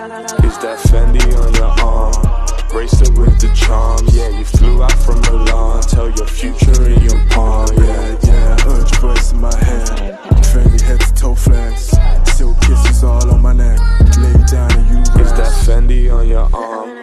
Is that Fendi on your arm? Bracelet with the charm, yeah, you flew out from Milan Tell your future in your palm, yeah, yeah Urge voice in my head Fendi head to toe flex Silk kisses all on my neck Lay down and you rest. Is that Fendi on your arm?